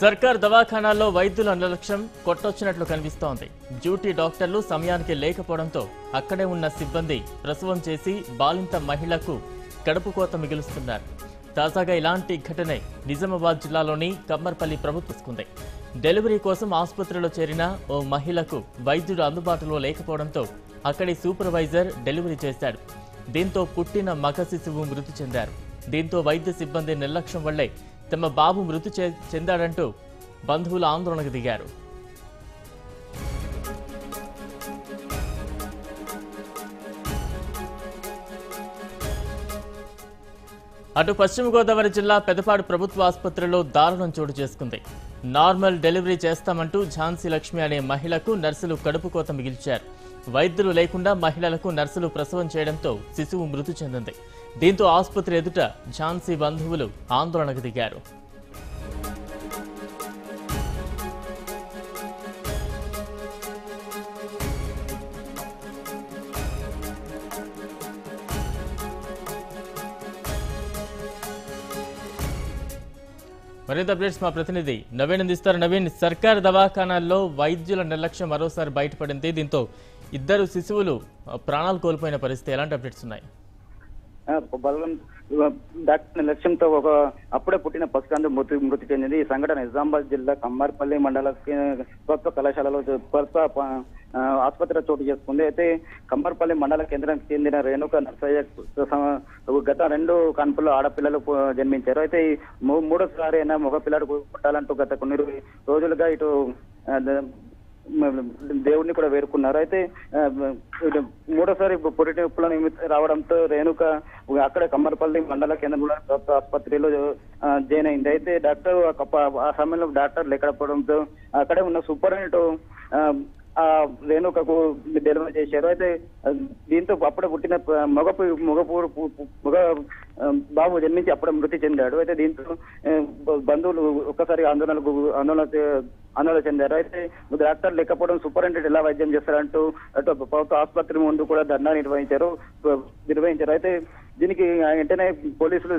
సర్కార్ దవాఖానాల్లో వైద్యుల నిర్లక్ష్యం కొట్టొచ్చినట్లు కనిపిస్తోంది. డ్యూటీ డాక్టర్లు సమయానికి లేకపోవడంతో అక్కడే ఉన్న సిబ్బంది ప్రసవం చేసి బాలింత మహిళకు కడుపు కోత మిగులుస్తున్నారు. తాజాగా ఇలాంటి ఘటనే నిజామాబాద్ జిల్లాలోని కమ్మర్పల్లి ప్రభుత్వం డెలివరీ కోసం ఆసుపత్రిలో చేరిన ఓ మహిళకు వైద్యుడు అందుబాటులో లేకపోవడంతో అక్కడి సూపర్వైజర్ డెలివరీ చేశాడు. దీంతో పుట్టిన మగ శిశువు మృతి చెందారు. దీంతో వైద్య సిబ్బంది నిర్లక్ష్యం వల్లే తమ బాబు మృతి చె- చెందాడంటూ బంధువులు ఆందోళనకు దిగారు. అటు పశ్చిమ గోదావరి జిల్లా పెదపాడు ప్రభుత్వ ఆసుపత్రిలో దారుణం చోటు చేసుకుంది. నార్మల్ డెలివరీ చేస్తామంటూ ఝాన్సీ లక్ష్మి అనే మహిళకు నర్సులు కడుపు కోత మిగిల్చారు. వైద్యులు లేకుండా మహిళలకు నర్సులు ప్రసవం చేయడంతో శిశువు మృతి చెందింది. దీంతో ఆసుపత్రి ఎదుట ఝాన్సీ బంధువులు ఆందోళనకు దిగారు. మరింత అప్డేట్స్ మా ప్రతినిధి నవీన్ అందిస్తారు. నవీన్ సర్కార్ దవాఖానాల్లో వైద్యుల నిర్లక్ష్యం మరోసారి బయటపడింది. దీంతో ఇద్దరు శిశువులు ప్రాణాలు కోల్పోయిన పరిస్థితి. ఎలాంటి అప్డేట్స్ ఉన్నాయి? బలగం డాక్టర్ లక్ష్యంతో ఒక అప్పుడే పుట్టిన పసికందు మృతి మృతి చెందింది. ఈ సంఘటన నిజామాబాద్ జిల్లా కమ్మార్పల్లి మండల ప్రభుత్వ కళాశాలలో ప్రభుత్వ ఆసుపత్రిలో చోటు చేసుకుంది. అయితే కమ్మర్పల్లి మండల కేంద్రానికి చెందిన రేణుక నర్సయ్య గత రెండు కాన్పుల్లో ఆడపిల్లలు జన్మించారు. అయితే మూ- మూడోసారి అయినా మగ పిల్లడు పుట్టాలంటూ గత కొన్ని రోజులుగా ఇటు దేవుడిని కూడా వేరుకున్నారు అయితే మూడోసారి పురిటి నొప్పుల నిమిత్తం రావడంతో రేణుక అక్కడ కమ్మరపల్లి మండల కేంద్రంలో ఆసుపత్రిలో జాయిన్ అయింది. అయితే డాక్టర్ ఆ ఆ సమయంలో డాక్టర్ లేకపోవడంతో అక్కడే ఉన్న సూపరింటెండెంట్ రేణుకకు డెలివరీ చేశారు. అయితే దీంతో అప్పుడే పుట్టిన మగ మగ మగ బాబు జన్మించి అప్పుడే మృతి చెందాడు. అయితే దీంతో బంధువులు ఒక్కసారి ఆందోళనకు ఆందోళన ఆందోళన చెందారు. అయితే డాక్టర్ లేకపోవడం సూపరింటెండెంట్ ఎలా వైద్యం చేస్తారంటూ అటు ప్రభుత్వ ఆసుపత్రి ముందు కూడా ధర్నా నిర్వహించారు నిర్వహించారు. అయితే దీనికి వెంటనే పోలీసులు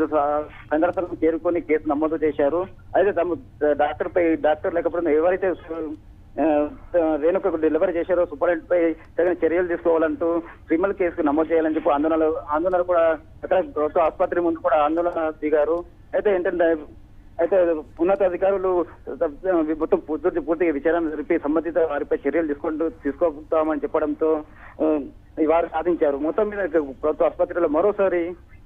సందర్శనం చేరుకొని కేసు నమోదు చేశారు. అయితే తమ డాక్టర్ పై డాక్టర్ లేకపోవడం ఎవరైతే రేణుకకు డెలివరీ చేశారో. సూపరింటెండెంట్ పై తగిన చర్యలు తీసుకోవాలంటూ క్రిమినల్ కేసు నమోదు చేయాలని చెప్పి ఆందోళన ఆందోళన కూడా అక్కడ ప్రభుత్వ ఆసుపత్రి ముందు కూడా ఆందోళన దిగారు. అయితే ఏంటంటే అయితే ఉన్నతాధికారులు మొత్తం పూర్తి పూర్తిగా విచారణ జరిపి సంబంధిత వారిపై చర్యలు తీసుకుంటూ తీసుకోతామని చెప్పడంతో వారు సాధించారు. మొత్తం మీద ప్రభుత్వ ఆసుపత్రిలో మరోసారి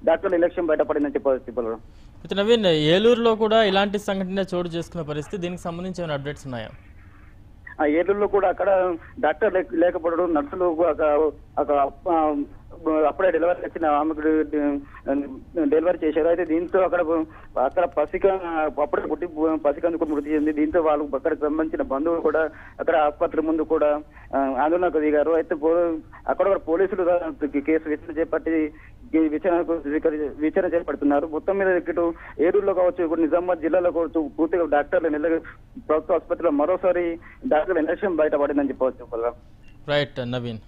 డాక్టర్ల ఎలక్షన్ బయటపడిందని చెప్పవచ్చు నవీన్ ఏలూరులో కూడా ఇలాంటి సంఘటన చోటు చేసుకున్న పరిస్థితి దీనికి సంబంధించి ఏమైనా అప్డేట్స్ ఉన్నాయా? ఆ ఏలూరులో కూడా అక్కడ డాక్టర్ లేకపోవడం నర్సులు ఒక ఆ, అప్పుడే డెలివరీ వచ్చిన ఆమెకు డెలివరీ చేశారు. అయితే దీంతో అక్కడ అక్కడ పసిక అప్పుడే పుట్టి పసికందుకు మృతి చెంది. దీంతో వాళ్ళు అక్కడికి సంబంధించిన బంధువులు కూడా అక్కడ ఆసుపత్రి ముందు కూడా ఆందోళనకు దిగారు. అయితే అక్కడ పోలీసులు కేసు విచారణ చేపట్టి విచారణకు విచారణ చేపడుతున్నారు. మొత్తం మీద ఇటు ఏలూరులో కావచ్చు ఇప్పుడు నిజామాబాద్ జిల్లాలో కావచ్చు పూర్తిగా డాక్టర్లు నిల ప్రభుత్వ ఆసుపత్రిలో మరోసారి డాక్టర్ల నిర్లక్ష్యం బయటపడిందని చెప్పవచ్చు రైట్ నవీన్.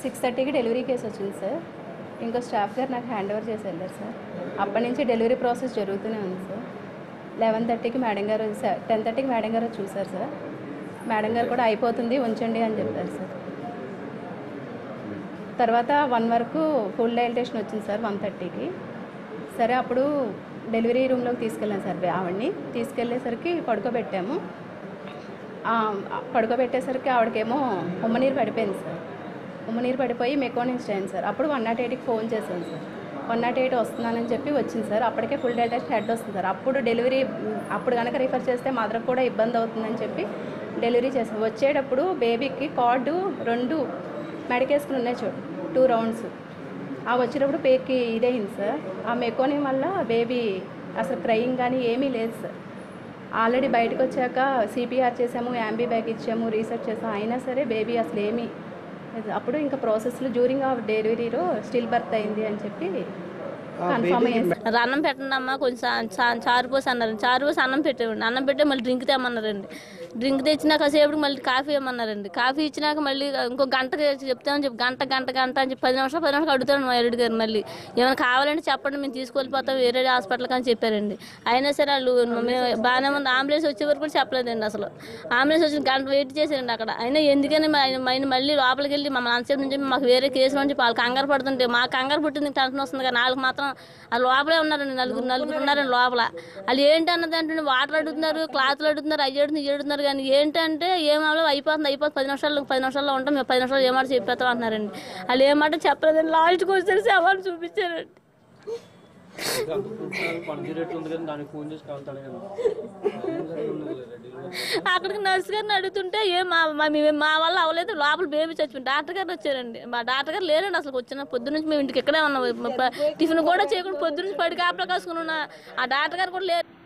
సిక్స్ థర్టీకి డెలివరీ కేసు వచ్చింది సార్. ఇంకో స్టాఫ్ గారు నాకు హ్యాండ్ ఓవర్ చేసి వెళ్ళారు సార్. అప్పటి నుంచి డెలివరీ ప్రాసెస్ జరుగుతూనే ఉంది సార్. లెవెన్ థర్టీకి మేడం గారు టెన్ థర్టీకి మేడం గారు చూశారు సార్. మేడం గారు కూడా అయిపోతుంది ఉంచండి అని చెప్పారు సార్. తర్వాత వన్ వరకు ఫుల్ డైల్టేషన్ వచ్చింది సార్ వన్ థర్టీకి. సరే అప్పుడు డెలివరీ రూమ్లోకి తీసుకెళ్ళాను సార్ ఆవిడని. తీసుకెళ్ళేసరికి పడుకోబెట్టాము. పడుకోబెట్టేసరికి ఆవిడకేమో ఉమ్మనీరు పడిపోయింది సార్. ఉమ్మనీరు పడిపోయి మెకోనిక్స్ అయింది సార్. అప్పుడు వన్ నాట్ ఎయిట్కి ఫోన్ చేశాను సార్. వన్ నాట్ ఎయిట్ వస్తున్నానని చెప్పి వచ్చింది సార్. అప్పటికే ఫుల్ డేటా హెడ్ వస్తుంది సార్. అప్పుడు డెలివరీ అప్పుడు కనుక రిఫర్ చేస్తే మదర్కి కూడా ఇబ్బంది అవుతుందని చెప్పి డెలివరీ చేసాం వచ్చేటప్పుడు బేబీకి కార్డు రెండు మెడకేసుకుని ఉన్నాయి చూడు టూ రౌండ్స్. ఆ వచ్చినప్పుడు పేకి ఇదయింది సార్. ఆ మెకోని వల్ల బేబీ అసలు క్రయింగ్ కానీ ఏమీ లేదు సార్. ఆల్రెడీ బయటకు వచ్చాక సిపిఆర్ చేసాము యాంబీ బ్యాగ్ ఇచ్చాము రీసెర్చ్ చేసాము. అయినా సరే బేబీ అసలు ఏమీ అప్పుడు ఇంకా ప్రాసెస్లో డ్యూరింగ్ ఆఫ్ డెలివరీలో స్టిల్ బర్త్ అయింది అని చెప్పి కన్ఫర్మ్ అయ్యింది అది అన్నం పెట్టండి అమ్మా కొంచెం చా- చా- చారు పోసి అన్నారండి. చారు పోసి అన్నం పెట్టేవాడి అన్నం పెట్టే మళ్ళీ డ్రింక్ తెమ్మన్నారండి డ్రింక్ తెచ్చినాక సేపటికి మళ్ళీ కాఫీ ఇవ్వమన్నారండి. కాఫీ ఇచ్చినాక మళ్ళీ ఇంకో గంట చెప్తామని చెప్పి గంట గంట గంట అని చెప్పి పది నిమిషాలు పది నిమిషాలు అడుగుతాడు మా ఎరుడు గారు మళ్ళీ. ఏమైనా కావాలంటే చెప్పండి మేము తీసుకెళ్ళిపోతాం వేరే హాస్పిటల్కి అని చెప్పారండి. అయినా సరే వాళ్ళు మేము బాగానే ఉంది. అంబులెన్స్ వచ్చే వరకు కూడా చెప్పలేదండి అసలు. అంబులెన్స్ వచ్చిన గంట వెయిట్ చేశారండి అక్కడ. అయినా ఎందుకని ఆయన మళ్ళీ లోపలికి వెళ్ళి మమ్మల్ని అంతసేపు నుంచి మాకు వేరే కేసు నుంచి వాళ్ళు కంగారు పడుతుంటే మా కంగారు పుట్టింది టెన్షన్ వస్తుంది కానీ వాళ్ళకి మాత్రం ఆ లోపలే ఉన్నారండి నలుగురు నలుగురు ఉన్నారండి లోపల. వాళ్ళు ఏంటి అన్నది అంటే వాటర్ అడుగుతున్నారు క్లాత్లు అడుగుతున్నారు అయ్యి అడుగుతున్నారు అడుగుతున్నారు కానీ ఏంటంటే ఏం అవ్వలేదు అయిపోతుంది అయిపోతుంది. పది నిమిషాలు పది నిమిషాల్లో ఉంటాం మేము పది నిమిషాలు ఏమాట చెప్పేస్తాం అంటున్నారండి. వాళ్ళు ఏమాట చెప్పలేదండి లాస్ట్కి వచ్చేసి శవాన్ని చూపించారండి. అక్కడికి నర్స్ గారిని అడుగుతుంటే ఏ మా మా- వల్ల అవ్వలేదు లోపల బేబీ చచ్చిపోయింది. డాక్టర్ గారు వచ్చారండి. మా డాక్టర్ గారు లేరండి అసలు వచ్చిన పొద్దు నుంచి మేము ఇంటికి ఇక్కడే ఉన్నాం. టిఫిన్ కూడా చేయకుండా పొద్దు నుంచి పడి కాపలా కాసుకుని ఉన్న. ఆ డాక్టర్ గారు కూడా లేరు.